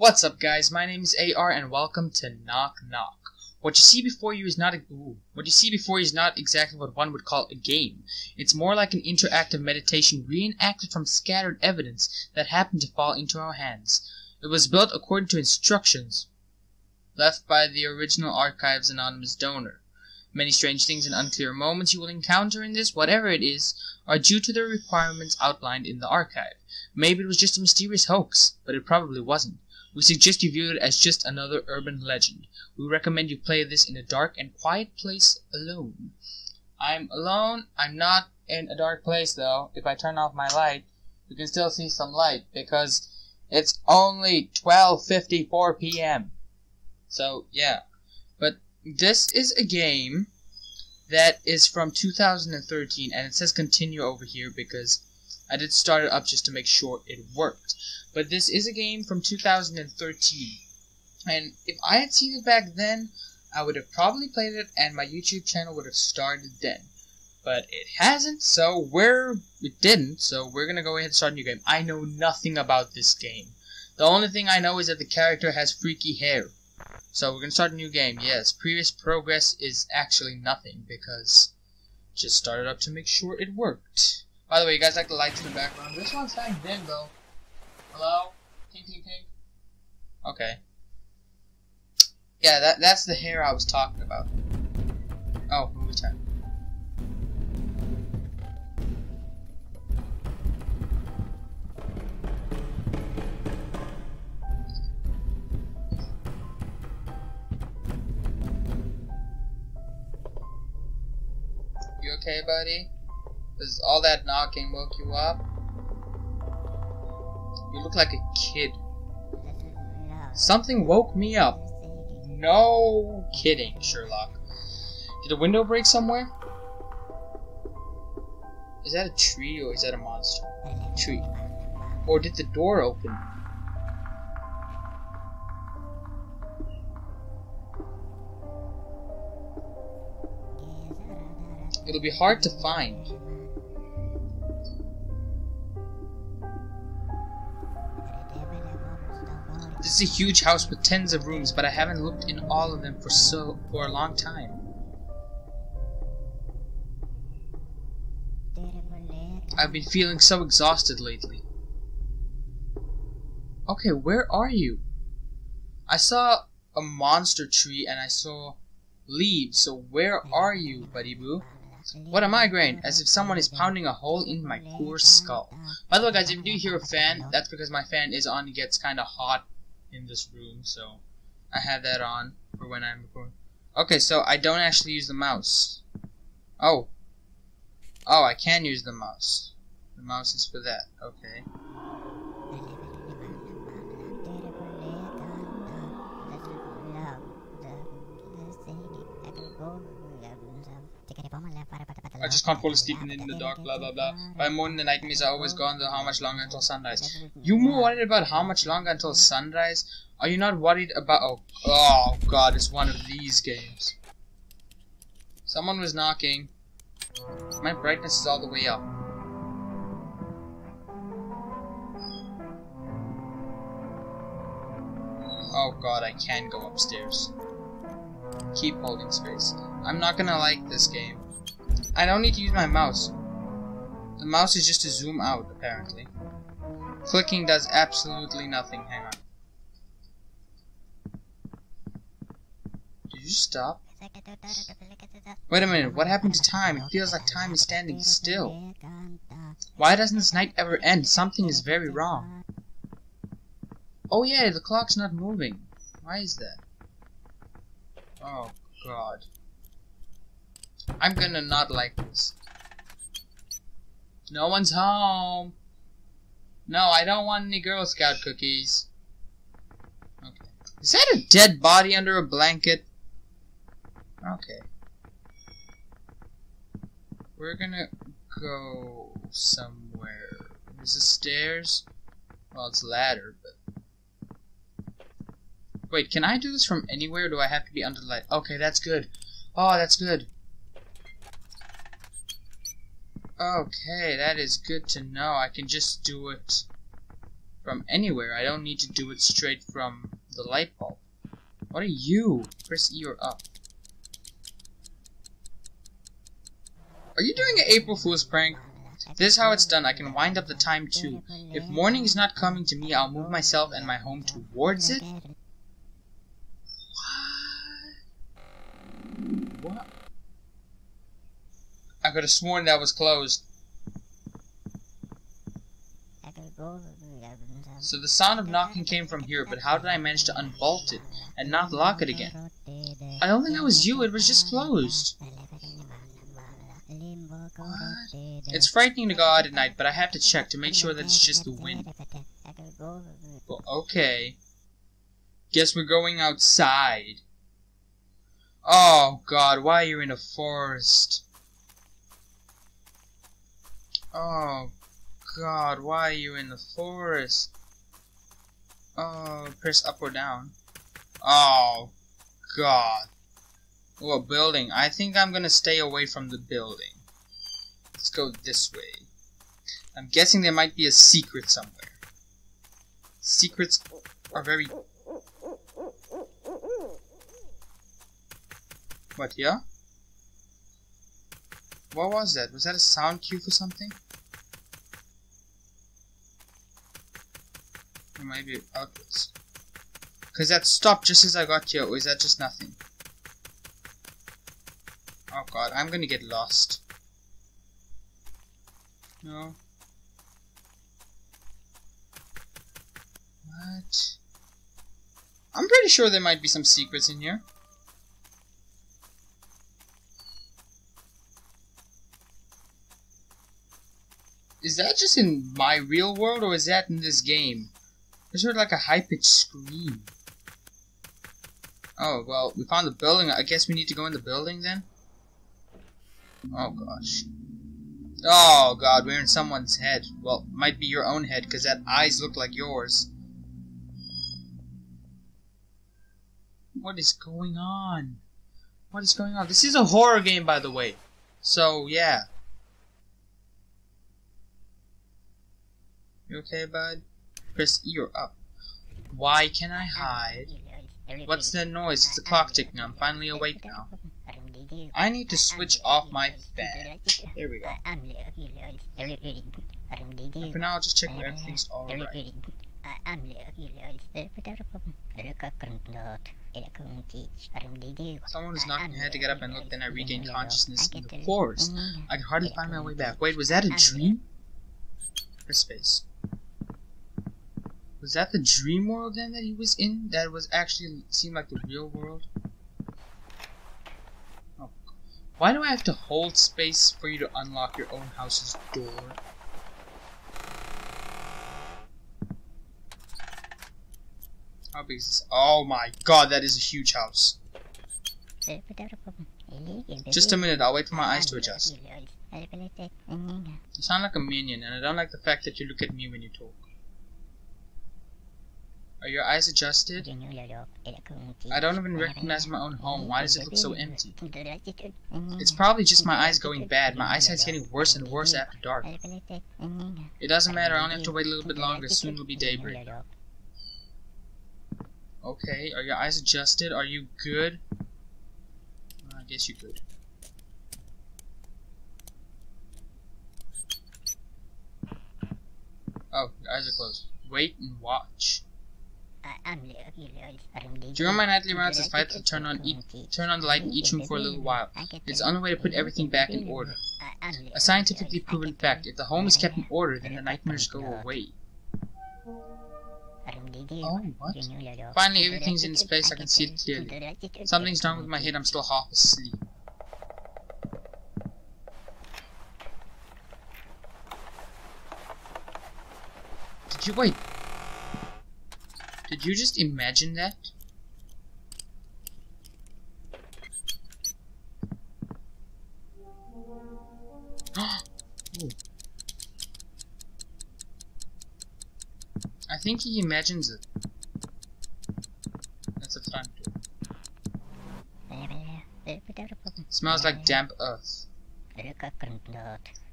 What's up, guys? My name is AR, and welcome to Knock Knock. What you see before you is not a ooh, what you see before you is not exactly what one would call a game. It's more like an interactive meditation reenacted from scattered evidence that happened to fall into our hands. It was built according to instructions left by the original archive's anonymous donor. Many strange things and unclear moments you will encounter in this, whatever it is, are due to the requirements outlined in the archive. Maybe it was just a mysterious hoax, but it probably wasn't. We suggest you view it as just another urban legend. We recommend you play this in a dark and quiet place alone. I'm alone. I'm not in a dark place though. If I turn off my light, you can still see some light because it's only 12:54 p.m. So, yeah. But this is a game that is from 2013 and it says continue over here because I did start it up just to make sure it worked. But this is a game from 2013. And if I had seen it back then, I would have probably played it and my YouTube channel would have started then. But it hasn't, so we're it didn't, so we're gonna go ahead and start a new game. I know nothing about this game. The only thing I know is that the character has freaky hair. So we're gonna start a new game. Yes, previous progress is actually nothing because just started up to make sure it worked. By the way, you guys like the lights in the background. This one's of dim though. Hello? Ting ting ting. Okay. Yeah, that that's the hair I was talking about. Oh, movie time. You okay, buddy? Does all that knocking woke you up? You look like a kid. Something woke me up. No kidding, Sherlock. Did a window break somewhere? Is that a tree or is that a monster? A Tree. Or did the door open? It'll be hard to find. This is a huge house with tens of rooms, but I haven't looked in all of them for so for a long time. I've been feeling so exhausted lately. Okay, where are you? I saw a monster tree and I saw leaves, so where are you, buddy boo? What a migraine, as if someone is pounding a hole in my poor skull. By the way, guys, if you do hear a fan, that's because my fan is on. It gets kind of hot in this room, so I have that on for when I'm recording. Okay, so I don't actually use the mouse. Oh. Oh, I can use the mouse. The mouse is for that. Okay. I just can't fall asleep in the dark, blah blah blah. By morning the nightmares are always gone, though how much longer until sunrise? You more worried about how much longer until sunrise? Are you not worried about oh oh god, it's one of these games. Someone was knocking. My brightness is all the way up. Oh god, I can go upstairs. Keep holding space. I'm not gonna like this game. I don't need to use my mouse. The mouse is just to zoom out, apparently. Clicking does absolutely nothing. Hang on. Did you stop? Wait a minute, what happened to time? It feels like time is standing still. Why doesn't this night ever end? Something is very wrong. Oh yeah, the clock's not moving. Why is that? Oh god. I'm gonna not like this. No one's home. No, I don't want any Girl Scout cookies. Okay. Is that a dead body under a blanket? Okay. We're gonna go somewhere. Is this stairs? Well, it's ladder, but... Wait, can I do this from anywhere, do I have to be under the light? Okay, that's good. Oh, that's good. Okay, that is good to know. I can just do it from anywhere. I don't need to do it straight from the light bulb. What are you? Press E or up. Are you doing an April Fool's prank? This is how it's done. I can wind up the time too. If morning is not coming to me, I'll move myself and my home towards it. What? I could have sworn that was closed. So the sound of knocking came from here, but how did I manage to unbolt it and not lock it again? I don't think it was you, it was just closed. What? It's frightening to go out at night, but I have to check to make sure that it's just the wind. Well, okay. Guess we're going outside. Oh god, why are you in a forest? Oh god, why are you in the forest? Oh, press up or down. Oh god. Oh, a building. I think I'm gonna stay away from the building. Let's go this way. I'm guessing there might be a secret somewhere. Secrets are very... What, yeah? What was that? Was that a sound cue for something? Or maybe outwards. Because that stopped just as I got here, or is that just nothing? Oh god, I'm gonna get lost. No. What? I'm pretty sure there might be some secrets in here. Is that just in my real world, or is that in this game? Sort of like a high-pitched scream. Oh, well, we found the building. I guess we need to go in the building then? Oh, gosh. Oh, God, we're in someone's head. Well, might be your own head, because that eyes look like yours. What is going on? What is going on? This is a horror game, by the way. So, yeah. You okay, bud? Press E or up. Why can I hide? What's that noise? It's the clock ticking. I'm finally awake now. I need to switch off my fan. There we go. And for now, I'll just check where everything's alright. Someone was knocking. I had to get up and look. Then I regained consciousness in the forest. I could hardly find my way back. Wait, was that a dream? Press space. Was that the dream world then that he was in? That was actually seemed like the real world? Oh. Why do I have to hold space for you to unlock your own house's door? How big is this? Oh my god, that is a huge house. Just a minute, I'll wait for my eyes to adjust. You sound like a minion, and I don't like the fact that you look at me when you talk. Are your eyes adjusted? I don't even recognize my own home. Why does it look so empty? It's probably just my eyes going bad. My eyesight's getting worse and worse after dark. It doesn't matter. I only have to wait a little bit longer. Soon it'll be daybreak. Okay. Are your eyes adjusted? Are you good? I guess you're good. Oh, your eyes are closed. Wait and watch. During my nightly rounds, I fight to turn on e turn on the light in each room for a little while. It's the only way to put everything back in order. A scientifically proven fact: if the home is kept in order, then the nightmares go away. Oh, what? Finally, everything's in its place. I can see it clearly. Something's wrong with my head. I'm still half asleep. Did you wait? You just imagine that? Oh. I think he imagines it. That's a door. Smells like damp earth.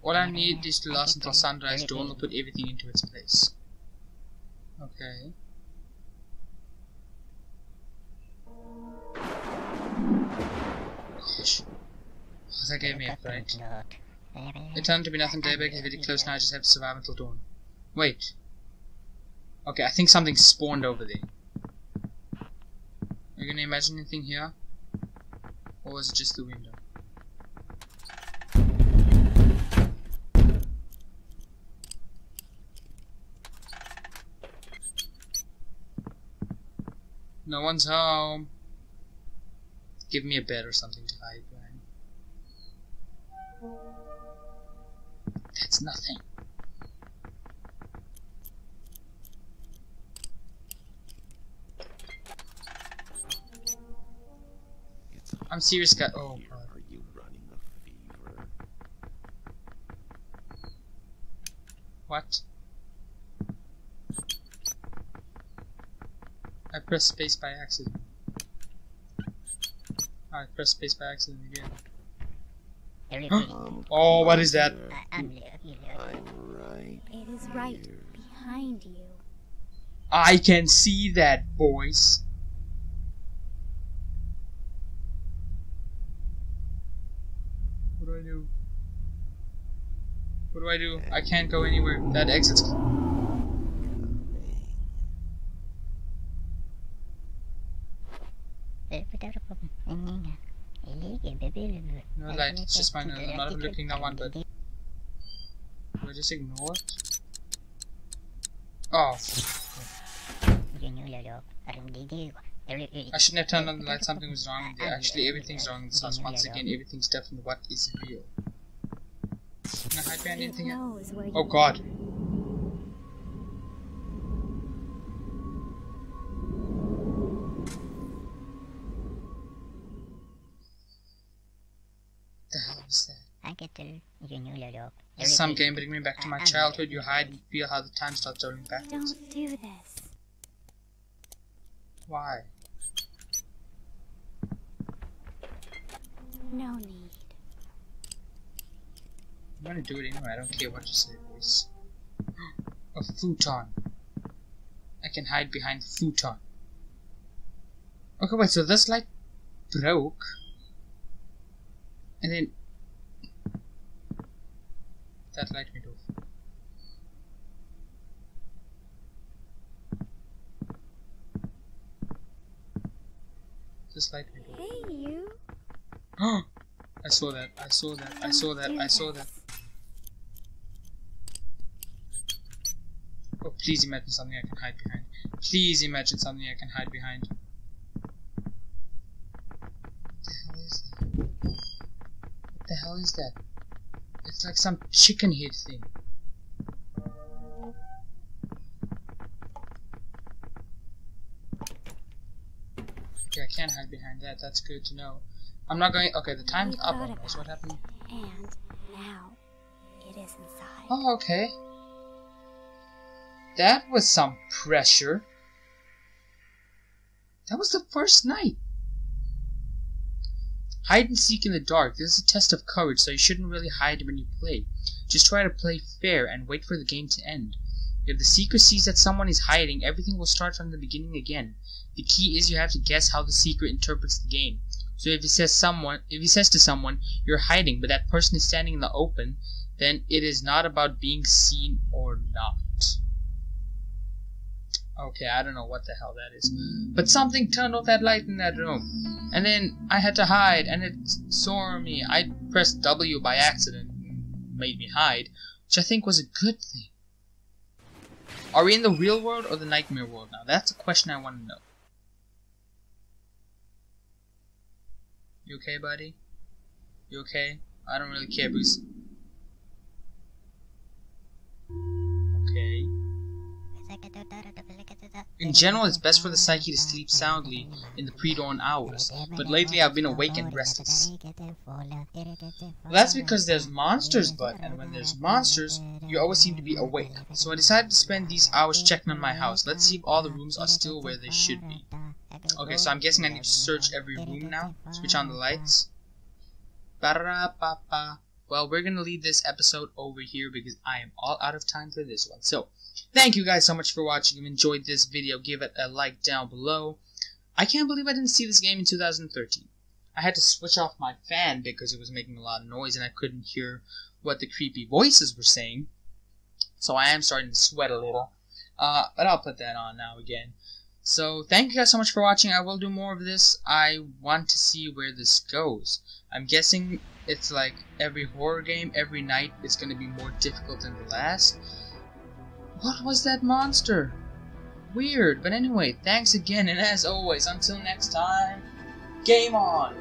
All I need is to last until sunrise. Dawn will put everything into its place. Okay. Gosh. Oh, that gave me a fright. It turned to be nothing daybreak is really close now, I just have to survive until dawn. Wait. Okay, I think something spawned over there. Are you gonna imagine anything here? Or was it just the window? No one's home. Give me a bed or something to hide behind. That's nothing. I'm serious, guy. Oh. God. Are you running a fever? What? I pressed space by accident. I pressed space by accident again. Um, Oh, what is that? here. I'm I'm right. It is right here. behind you. I can see that, boys. What do I do? What do I do? I can't go anywhere. That exit's. No light, it's just fine. I'm not looking at one, but. Do I just ignore it? Oh. I shouldn't have turned on the light. Something was wrong. it. Actually, everything's wrong in this house. Once again, everything's different. What is real? Can I hide behind anything? Oh God. This is some game bringing me back to my childhood. You hide and feel how the time starts rolling backwards. Don't do this. Why? No need. I'm gonna do it anyway. I don't care what you say, boys. A futon. I can hide behind the futon. Okay, wait. So this light broke, and then that light went off. This light off. Hey, you. I saw that. I saw that. I saw that. I saw that. Oh, please imagine something I can hide behind. Please imagine something I can hide behind. What the hell is that? What the hell is that? It's like some chicken head thing. Okay, I can't hide behind that. That's good to know. I'm not going. Okay, the time's up almost. What happened? And now it is inside. Oh, okay. That was some pressure. That was the first night. Hide and seek in the dark. This is a test of courage, so you shouldn't really hide when you play. Just try to play fair and wait for the game to end. If the seeker sees that someone is hiding, everything will start from the beginning again. The key is you have to guess how the seeker interprets the game. So if he says someone, if he says to someone, "You're hiding," but that person is standing in the open, then it is not about being seen or not. Okay, I don't know what the hell that is. But something turned off that light in that room. And then I had to hide, and it saw me. I pressed W by accident, made me hide, which I think was a good thing. Are we in the real world or the nightmare world now? That's a question I want to know. You okay, buddy? You okay? I don't really care because. In general, it's best for the psyche to sleep soundly in the pre-dawn hours, but lately I've been awake and restless. Well, that's because there's monsters, bud, and when there's monsters, you always seem to be awake. So I decided to spend these hours checking on my house. Let's see if all the rooms are still where they should be. Okay, so I'm guessing I need to search every room now. Switch on the lights. Ba-da-ba-ba. Well, we're gonna leave this episode over here because I am all out of time for this one. So, Thank you guys so much for watching. If you enjoyed this video, give it a like down below. I can't believe I didn't see this game in 2013. I had to switch off my fan because it was making a lot of noise and I couldn't hear what the creepy voices were saying. So I am starting to sweat a little. Uh, but I'll put that on now again. So thank you guys so much for watching. I will do more of this. I want to see where this goes. I'm guessing it's like every horror game, every night it's going to be more difficult than the last. What was that monster? Weird, but anyway, thanks again, and as always, until next time, game on!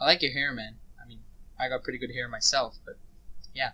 I like your hair, man. I mean, I got pretty good hair myself, but yeah.